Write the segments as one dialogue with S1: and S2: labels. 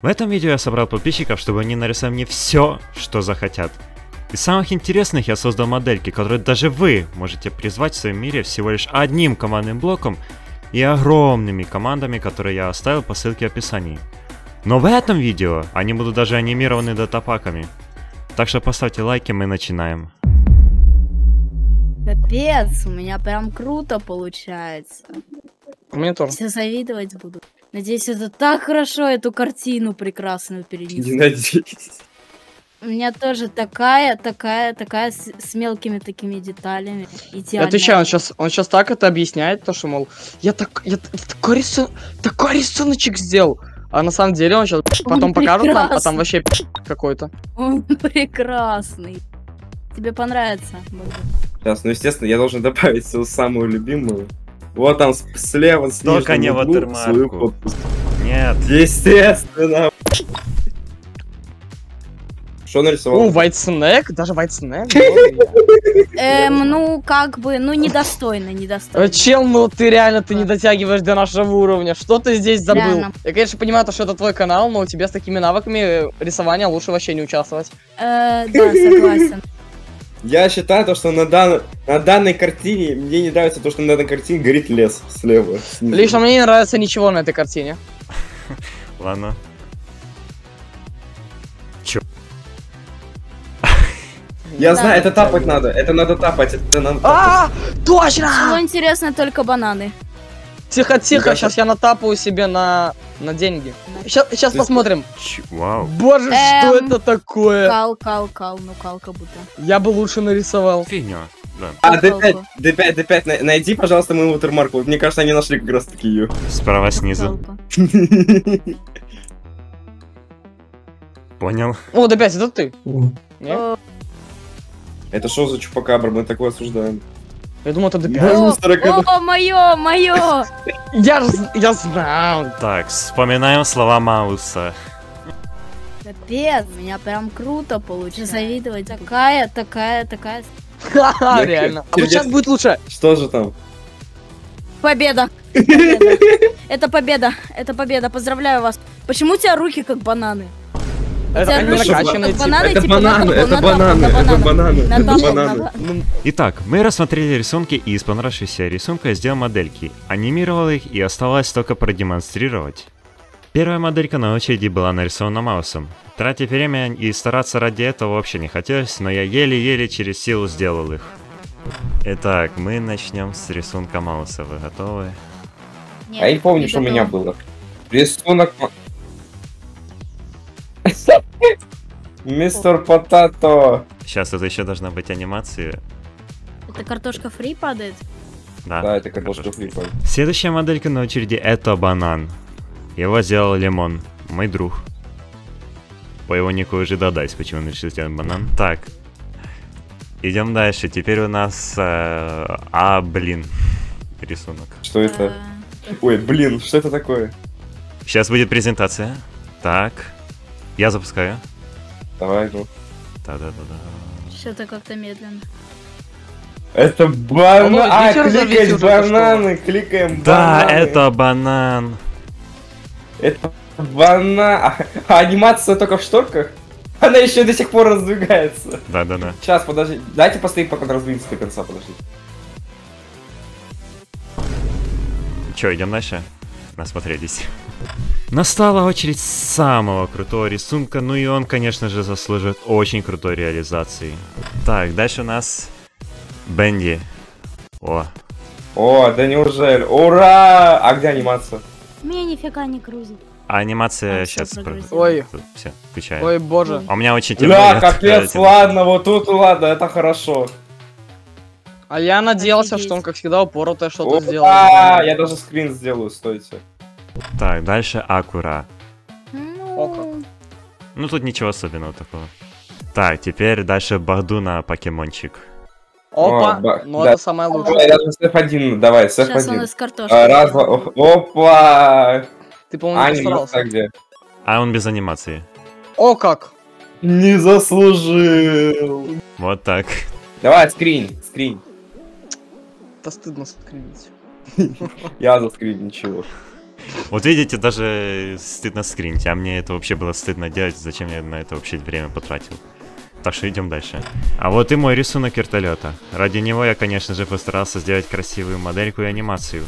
S1: В этом видео я собрал подписчиков, чтобы они нарисовали мне все, что захотят. Из самых интересных я создал модельки, которые даже вы можете призвать в своем мире всего лишь одним командным блоком и огромными командами, которые я оставил по ссылке в описании. Но в этом видео они будут даже анимированы датапаками. Так что поставьте лайки, мы начинаем.
S2: Капец, у меня прям круто получается.
S3: У меня тоже.
S2: Все завидовать будут. Надеюсь, это так хорошо эту картину прекрасную
S3: Не
S2: перенесу.
S3: надейтесь.
S2: У меня тоже такая, такая, такая с, с мелкими такими деталями.
S3: Я
S2: Идеально.
S3: отвечаю, он сейчас, он сейчас так это объясняет, то что, мол, я, так, я т- такой, рисун, такой рисуночек сделал. А на самом деле он сейчас потом покажет нам, а там вообще какой-то.
S2: Он прекрасный. Тебе понравится.
S4: Сейчас, ну естественно, я должен добавить свою самую любимую. Вот там слева, с
S1: Только не ватермарку. Нет.
S4: Естественно. Что нарисовал?
S3: О, White Snake, даже White Snake.
S2: Эм, ну, как бы, ну, недостойно, недостойно.
S3: Э, Чел, ну ты реально ты не дотягиваешь до нашего уровня. Что ты здесь забыл? Я, конечно, понимаю, то, что это твой канал, но у тебя с такими навыками рисования лучше вообще не участвовать.
S2: Э, да, согласен.
S4: Я считаю, то, что на, дан... на данной картине мне не нравится то, что на данной картине горит лес слева. снизу.
S3: Лично мне не нравится ничего на этой картине.
S1: Ладно.
S4: Я
S2: Да.
S4: знаю, это тапать надо. Это надо тапать. Это надо тапать.
S3: А,
S2: Всего
S3: точно!
S2: интересно только бананы.
S3: Тихо, тихо, сейчас я натапаю себе на, на деньги. Сейчас,
S4: Ты-
S3: посмотрим.
S1: Ч- Вау.
S3: Боже, что
S2: Эм,
S3: это такое?
S2: Кал, кал, кал, ну кал как будто.
S3: Я бы лучше нарисовал.
S1: Фигня. Да.
S4: А,
S2: Кал,
S4: D5,
S2: кал,
S4: D5, D5, най- найди, пожалуйста, мою ватермарку. Мне кажется, они нашли как раз таки ее.
S1: Справа снизу. Понял.
S3: О, да опять, это ты.
S4: Это что за чупакабра? Мы такое осуждаем.
S3: Я думал, это
S4: Да.
S3: D5.
S2: О, мое, мое!
S3: Я, ж- я знал.
S1: Так, вспоминаем слова Мауса.
S2: Капец, у меня прям круто получилось. Завидовать. Такая, такая, такая.
S3: Ха-ха, реально. А вот сейчас будет лучше.
S4: Что же там?
S2: Победа! Победа. Это победа, это победа, поздравляю вас. Почему у тебя руки как бананы?
S3: Это они накачанные, типа.
S2: бананы,
S4: Это бананы, это бананы,
S2: на
S4: это
S2: бананы.
S4: это бананы.
S1: Итак, мы рассмотрели рисунки и из понравившихся рисунка сделал модельки, анимировал их и оставалось только продемонстрировать. Первая моделька на очереди была нарисована Маусом. Тратить время и стараться ради этого вообще не хотелось, но я еле-еле через силу сделал их. Итак, мы начнем с рисунка Мауса. Вы готовы?
S2: Нет,
S4: А я не помню,
S2: не
S4: что у меня было. Рисунок... Мистер Потато.
S1: Сейчас тут еще должна быть анимация.
S2: Это картошка фри падает?
S1: Да,
S4: Да, это картошка
S1: картошка.
S4: фри.
S1: Следующая моделька на очереди это банан. Его сделал Лимон, мой друг. По его нику уже догадаюсь, почему он решил сделать банан. Так. Идем дальше. Теперь у нас... э, а, блин. Рисунок.
S4: Что это?
S2: Э,
S4: Ой, блин, что это такое?
S1: Сейчас будет презентация. Так. Я запускаю.
S4: Давай, ну.
S1: Да-да-да-да.
S2: Что-то как-то медленно.
S4: Это банан. А, кликать бананы, кликаем
S1: Да,
S4: бананы.
S1: это банан.
S4: Это банан. А, а анимация только в шторках? Она еще до сих пор раздвигается.
S1: Да-да-да.
S4: Сейчас, подожди. Дайте постоим, пока она раздвинется до конца, подожди.
S1: Че, идем дальше? Насмотрелись. Настала очередь самого крутого рисунка, ну и он, конечно же, заслужит очень крутой реализации. Так, дальше у нас Бенди. О,
S4: О, да неужели? Ура! А где анимация?
S2: Меня нифига не грузит.
S1: а анимация
S2: А,
S1: сейчас...
S2: прогрузила.
S3: Ой,
S1: Все, включаю.
S3: ой, боже.
S1: А у меня очень темно.
S4: Бля,
S1: я
S4: капец, ладно, вот тут ладно, это хорошо.
S3: А я надеялся,
S2: Офигеть.
S3: что он, как всегда, упоротое что-то сделал.
S4: Я даже скрин сделаю, стойте.
S1: Так, дальше Акура.
S3: Око.
S2: Ну,
S1: Ну тут ничего особенного такого. Так, теперь дальше Бахдуна покемончик.
S3: Опа,
S4: О, ба-
S3: ну
S4: да.
S3: это самое
S4: Давай,
S3: лучшее.
S4: даже с F1, давай, с
S2: сейчас он
S4: F1.
S2: из картошки.
S4: А, Раз, о- опа!
S3: Ты, по-моему, не
S4: Анимация где?
S1: А он без анимации.
S3: О, как!
S4: Не заслужил.
S1: Вот так.
S4: Давай, скрин, скрин.
S3: Это стыдно скринить.
S4: Я заскрин, ничего.
S1: Вот видите, даже стыдно скринить, а мне это вообще было стыдно делать, зачем я на это вообще время потратил. Так что идем дальше. А вот и мой рисунок вертолета. Ради него я, конечно же, постарался сделать красивую модельку и анимацию.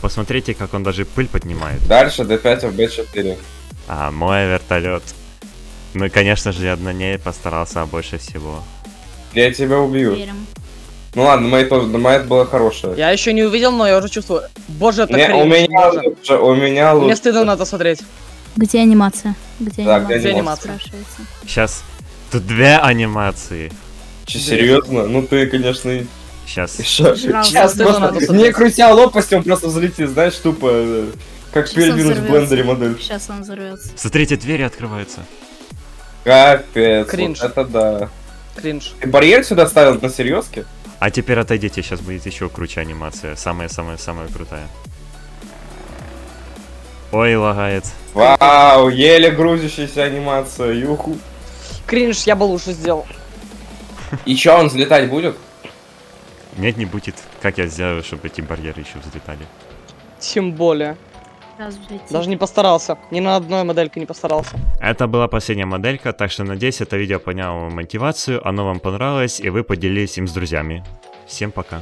S1: Посмотрите, как он даже пыль поднимает.
S4: Дальше D5 в B4.
S1: А мой вертолет. Ну и, конечно же, я на ней постарался больше всего.
S4: Я тебя убью.
S2: Верим.
S4: Ну ладно, моя тоже, моя была хорошая.
S3: Я еще не увидел, но я уже чувствую. Боже, это
S4: Не, у меня
S3: боже.
S4: лучше, у меня
S3: Мне
S4: лучше.
S3: стыдно надо смотреть.
S2: Где анимация? Где
S4: Так, где
S2: анимация?
S3: анимация?
S2: Спрашивается.
S1: Сейчас. Тут две анимации.
S4: Че, серьезно? Ну ты, конечно, и-
S1: Сейчас.
S4: Сейчас
S3: надо
S4: просто, не крутя лопастью, он просто взлетит, знаешь, тупо, э, как
S2: Сейчас
S4: передвинуть в блендере модель.
S2: Сейчас он взорвется.
S1: Смотрите, двери открываются.
S4: Капец,
S3: Кринж.
S4: вот это да.
S3: Кринж.
S4: Ты барьер сюда ставил на серьезке?
S1: А теперь отойдите, сейчас будет еще круче анимация. Самая-самая-самая крутая. Ой, лагает.
S4: Вау, еле грузящаяся анимация, юху.
S3: Кринж, я бы лучше сделал.
S4: И чё, он взлетать будет?
S1: Нет, не будет. Как я сделаю, чтобы эти барьеры еще взлетали?
S3: Тем более.
S2: Сразу.
S3: Даже не постарался. Ни на одной модельке не постарался.
S1: Это была последняя моделька, так что надеюсь, это видео поняло вам мотивацию, оно вам понравилось, и вы поделились им с друзьями. Всем пока.